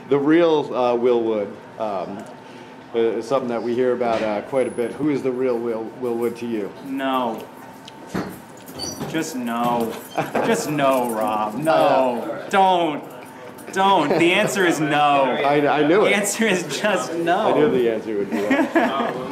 the real uh, Will Wood um, is something that we hear about uh, quite a bit. Who is the real Will, Will Wood to you? No. Just no. Just no, Rob. No. Don't. Don't. The answer is no. I, I knew The answer is just no. I knew the answer would be that.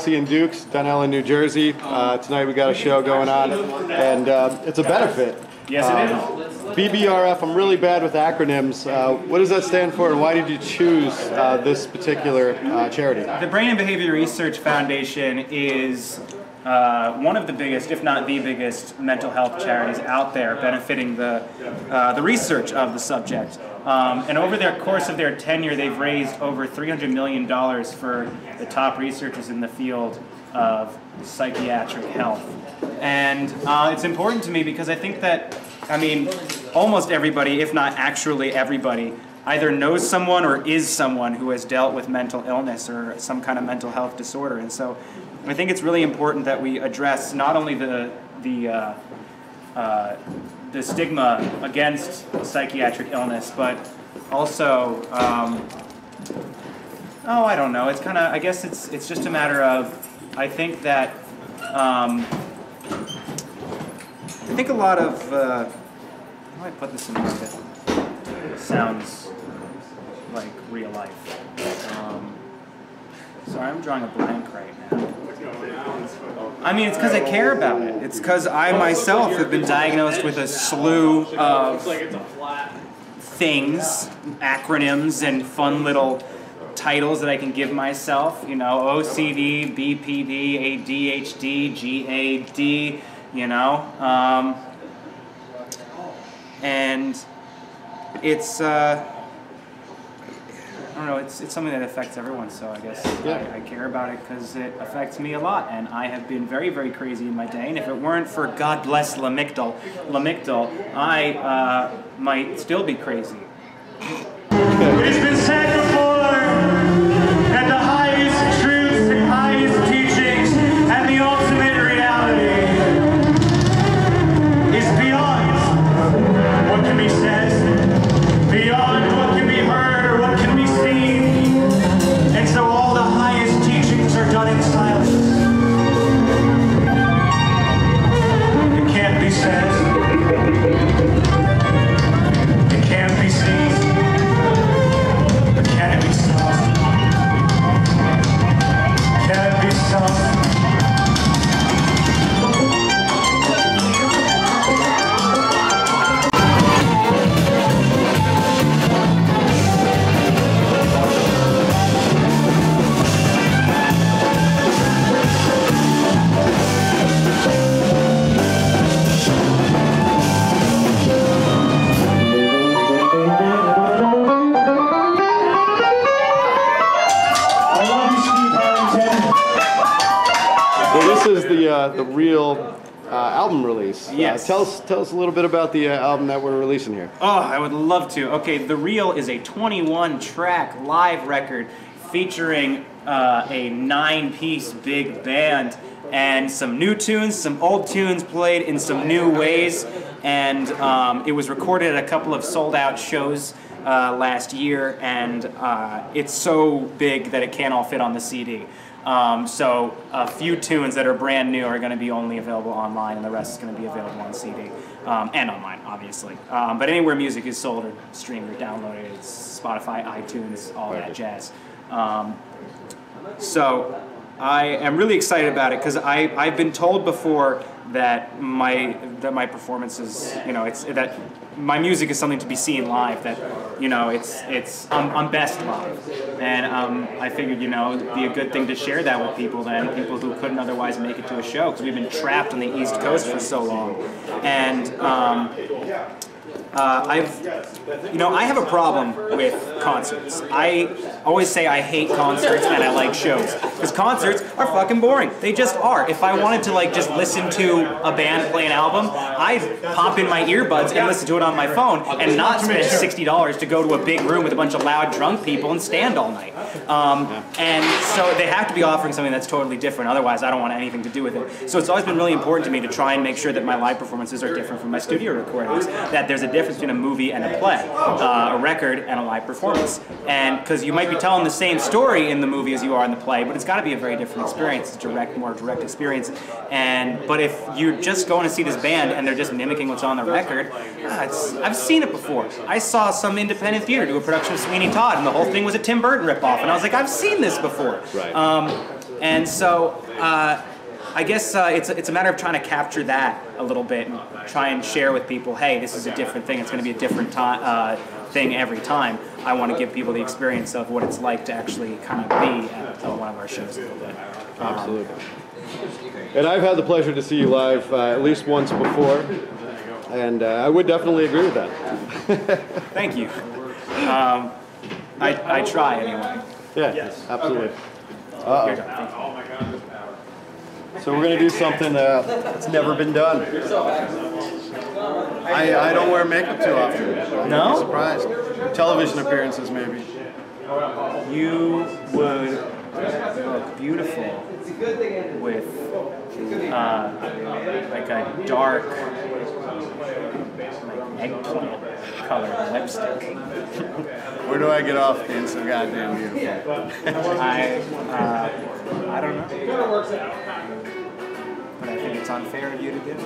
Roxy and Duke's, Dunellen, New Jersey. Uh, tonight we got a show going on, and uh, it's a benefit. Yes, it is. BBRF, I'm really bad with acronyms. Uh, what does that stand for, and why did you choose uh, this particular uh, charity? The Brain and Behavior Research Foundation is uh, one of the biggest, if not the biggest, mental health charities out there, benefiting the uh, the research of the subject. Um, and over their course of their tenure, they've raised over $300 million for the top researchers in the field of psychiatric health. And uh, it's important to me because I think that, I mean, almost everybody, if not actually everybody, either knows someone or is someone who has dealt with mental illness or some kind of mental health disorder. And so I think it's really important that we address not only the, the, uh, uh, the stigma against psychiatric illness, but also, um, oh, I don't know. It's kind of, I guess it's, it's just a matter of, I think that, um, I think a lot of, uh, how do I put this in a way that sounds like real life? Sorry, I'm drawing a blank right now. I mean, it's because I care about it. It's because I myself have been diagnosed with a slew of things, acronyms, and fun little titles that I can give myself. You know, OCD, BPD, ADHD, GAD. You know, um, and it's. Uh, don't know. It's, it's something that affects everyone, so I guess Yeah. I, I care about it because it affects me a lot, and I have been very, very crazy in my day. And if it weren't for God bless Lamictal, Lamictal, I uh, might still be crazy. Well, this is the uh, the real uh, album release. Yes. Uh, tell us tell us a little bit about the uh, album that we're releasing here. Oh, I would love to. Okay, The Real is a 21 track live record featuring uh, a nine piece big band and some new tunes, some old tunes played in some new ways. And um, it was recorded at a couple of sold out shows uh, last year, and uh, it's so big that it can't all fit on the CD. Um, so a few tunes that are brand new are going to be only available online, and the rest is going to be available on CD um, and online, obviously. Um, but anywhere music is sold or streamed or downloaded, it's Spotify, iTunes, all that jazz. Um, so I am really excited about it because I I've been told before that my that my performances, you know, it's that my music is something to be seen live. That you know, it's it's I'm, I'm best live, and um, I figured you know it'd be a good thing to share that with people then people who couldn't otherwise make it to a show because we've been trapped on the East Coast for so long, and. Um, uh, I've, you know, I have a problem with concerts. I always say I hate concerts and I like shows because concerts are fucking boring. They just are. If I wanted to like just listen to a band play an album, I'd pop in my earbuds and listen to it on my phone and not spend sixty dollars to go to a big room with a bunch of loud drunk people and stand all night. Um, and so they have to be offering something that's totally different. Otherwise, I don't want anything to do with it. So it's always been really important to me to try and make sure that my live performances are different from my studio recordings. That there's a difference between a movie and a play, uh, a record and a live performance. And because you might be telling the same story in the movie as you are in the play, but it's got to be a very different experience, it's direct, more direct experience. And but if you're just going to see this band and they're just mimicking what's on the record, ah, I've seen it before. I saw some independent theater do a production of Sweeney Todd, and the whole thing was a Tim Burton ripoff, and I was like, I've seen this before. Right. Um, and so. Uh, I guess uh, it's, it's a matter of trying to capture that a little bit and try and share with people, hey, this is a different thing. It's going to be a different time, uh, thing every time. I want to give people the experience of what it's like to actually kind of be at uh, one of our shows a little bit. Um, Absolutely. And I've had the pleasure to see you live uh, at least once before, and uh, I would definitely agree with that. thank you. Um, I, I try anyway. Yeah, absolutely. Here, Uh-oh. So we're gonna do something uh, that's never been done. I, I don't wear makeup too often. No? Be surprised. Television appearances, maybe. You would look beautiful with uh, like a dark, like eggplant colored lipstick. Where do I get off being so goddamn beautiful? I, uh, I don't know. But I think it's unfair of you to give.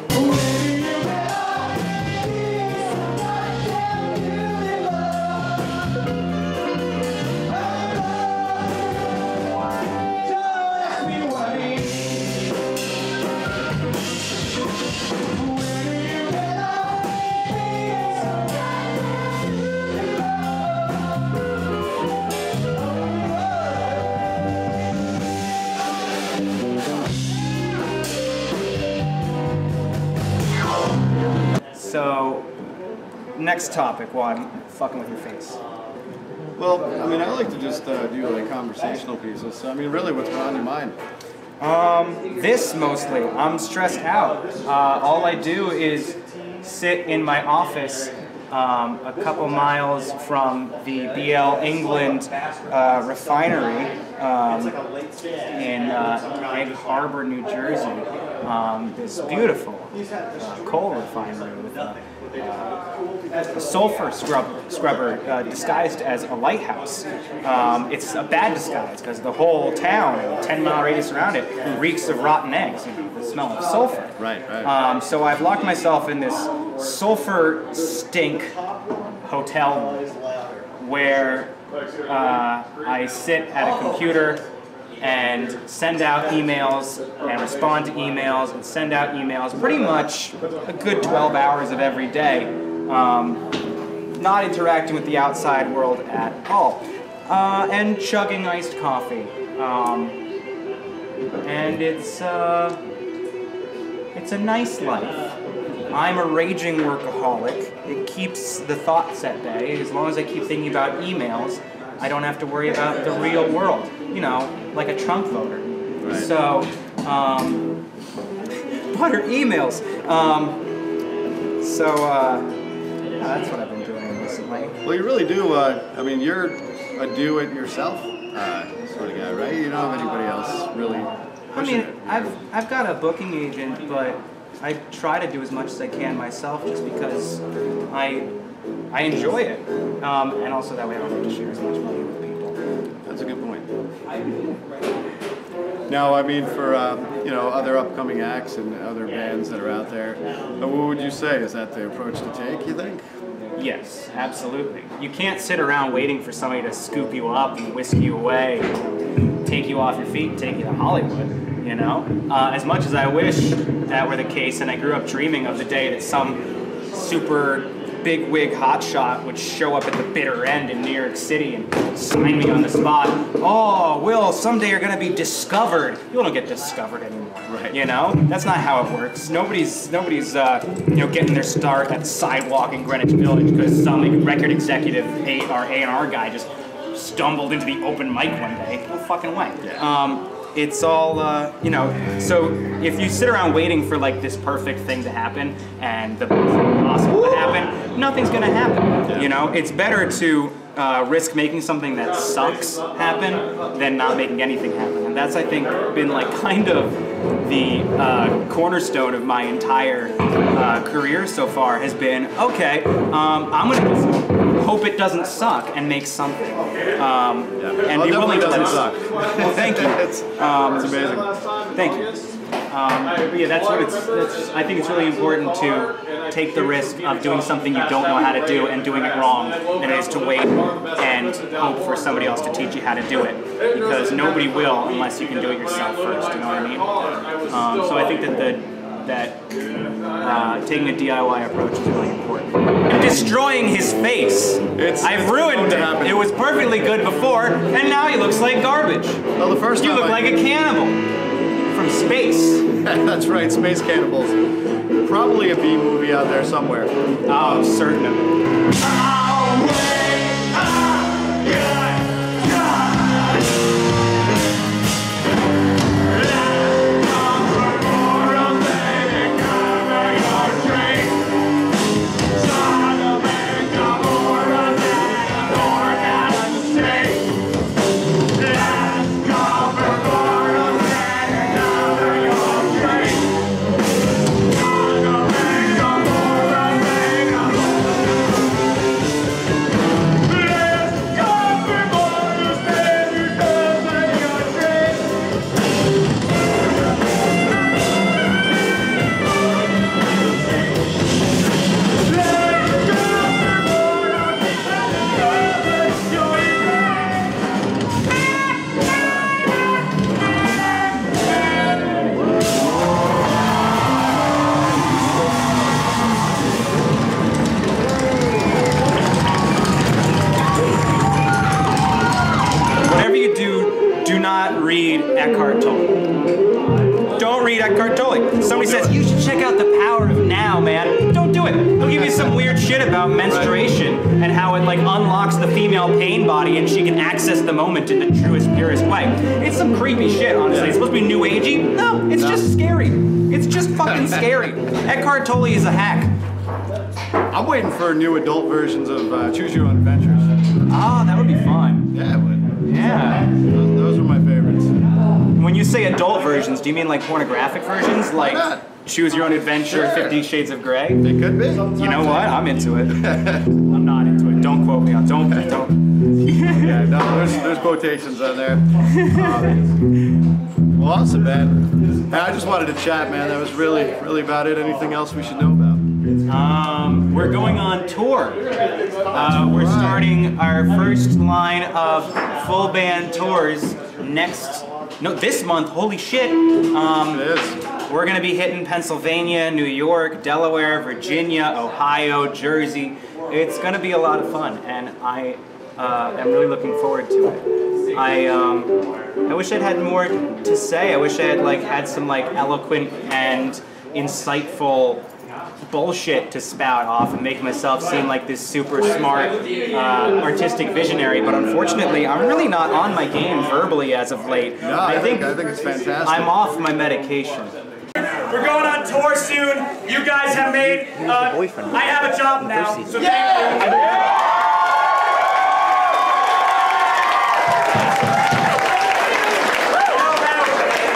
So, next topic while I'm fucking with your face. Well, I mean, I like to just uh, do like conversational pieces. So, I mean, really, what's on your mind? Um, this mostly. I'm stressed out. Uh, all I do is sit in my office um, a couple miles from the BL England uh, refinery um, in uh, Egg Harbor, New Jersey. Um, this beautiful uh, coal refinery with a, uh, a sulfur scrub, scrubber uh, disguised as a lighthouse. Um, it's a bad disguise because the whole town 10 mile radius around it reeks of rotten eggs, you know, the smell of sulfur. Right, right. Um, so I've locked myself in this sulfur stink hotel where uh, I sit at a computer and send out emails and respond to emails and send out emails pretty much a good 12 hours of every day. Um, not interacting with the outside world at all. Uh, and chugging iced coffee. Um, and it's, uh, it's a nice life. I'm a raging workaholic. It keeps the thoughts at bay. As long as I keep thinking about emails, I don't have to worry about the real world. You know, like a Trump voter. Right. So, um, what are emails? Um, so, uh, yeah, that's what I've been doing recently. Well, you really do. Uh, I mean, you're a do-it-yourself uh, sort of guy, right? You don't have anybody else really. I mean. I've I've got a booking agent, but I try to do as much as I can myself, just because I I enjoy it, um, and also that way I don't have to share as much money with people. That's a good point. Now, I mean, for um, you know other upcoming acts and other bands that are out there, uh, what would you say? Is that the approach to take? You think? Yes, absolutely. You can't sit around waiting for somebody to scoop you up and whisk you away, take you off your feet, and take you to Hollywood. You know, uh, as much as I wish that were the case, and I grew up dreaming of the day that some super big wig hotshot would show up at the bitter end in New York City and sign me on the spot. Oh, Will, someday you're gonna be discovered. You don't get discovered anymore. Right. You know, that's not how it works. Nobody's nobody's uh, you know getting their start at the sidewalk in Greenwich Village because some like, record executive A or A and R guy just stumbled into the open mic one day. No fucking way. Um, it's all uh, you know. So if you sit around waiting for like this perfect thing to happen and the possible to happen, nothing's gonna happen. You know, it's better to uh, risk making something that sucks happen than not making anything happen. And that's I think been like kind of the uh, cornerstone of my entire uh, career so far has been okay. Um, I'm gonna hope it doesn't suck and make something. Um, And be willing to let it suck. Well, thank you. it's, Um, it's amazing. Thank you. Um, yeah, that's what it's. That's, I think it's really important to take the risk of doing something you don't know how to do and doing it wrong than it is to wait and hope for somebody else to teach you how to do it. Because nobody will unless you can do it yourself first. You know what I mean? Um, so I think that the that uh, taking a DIY approach is really important. And destroying his face. It's- I've ruined going it. happen. It was perfectly good before, and now he looks like garbage. Well, the first You time look I- like a cannibal from space. That's right, Space Cannibals. Probably a B movie out there somewhere. Oh, certain of it. Access the moment in the truest, purest way. It's some creepy shit, honestly. It's supposed to be new agey. No, it's just scary. It's just fucking scary. Eckhart Tolle is a hack. I'm waiting for new adult versions of uh, Choose Your Own Adventures. Oh, that would be fun. Yeah, it would. Yeah. Those, those are my favorites. When you say adult versions, do you mean like pornographic versions? Like? Choose Your Own Adventure, Sure. Fifty Shades of Grey? It could be. You know what? I'm into it. I'm not into it. Don't quote me on. Don't. Don't. Yeah, no, there's, there's quotations on there. Um, well, awesome, man. Hey, I just wanted to chat, man. That was really, really about it. Anything else we should know about? Um, we're going on tour. Uh, we're starting our first line of full band tours next. No, this month. Holy shit. Um, It is. We're going to be hitting Pennsylvania, New York, Delaware, Virginia, Ohio, Jersey. It's going to be a lot of fun, and I uh, am really looking forward to it. I um, I wish I'd had more to say. I wish I had like had some like eloquent and insightful bullshit to spout off and make myself seem like this super smart uh, artistic visionary. But unfortunately, I'm really not on my game verbally as of late. No, I, think, I think it's fantastic. I'm off my medication. We're going on tour soon. You guys have made. Uh, I have a job now. So thank you.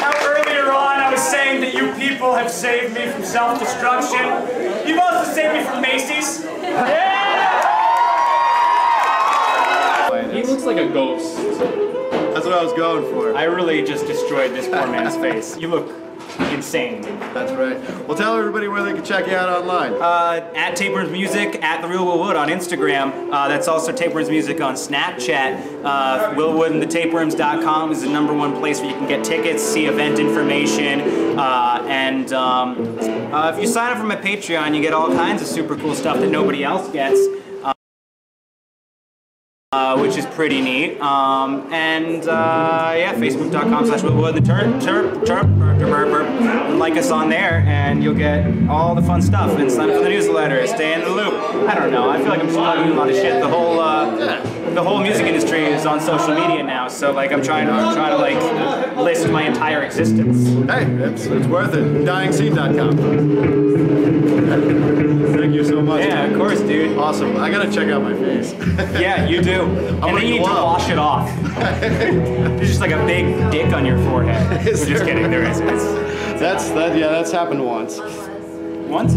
How earlier on I was saying that you people have saved me from self-destruction. You've also saved me from Macy's. He looks like a ghost. That's what I was going for. I really just destroyed this poor man's face. You look insane. That's right. Well, tell everybody where they can check you out online. Uh, at Tapeworms Music, at The Real Will Wood on Instagram. Uh, that's also Tapeworms Music on Snapchat. Uh, Willwood and the Tapeworms.com is the number one place where you can get tickets, see event information, uh, and um, uh, if you sign up for my Patreon, you get all kinds of super cool stuff that nobody else gets. Uh, which is pretty neat. Um, and uh, yeah, facebook.com slash The turn, like us on there, and you'll get all the fun stuff. And sign up for the newsletter, stay in the loop. I don't know. I feel like I'm just plugging a lot of shit. The whole uh, the whole music industry is on social media now, so like I'm trying to I'm trying to like list my entire existence. Hey, it's, it's worth it. DyingSeed.com. Thank you so much. Yeah, of course, dude. Awesome. I gotta check out my face. Yeah, you do. and gonna then you need go to wash it off. There's just like a big dick on your forehead. Is We're just kidding. There is. It's, That's that. Yeah, that's happened once. once?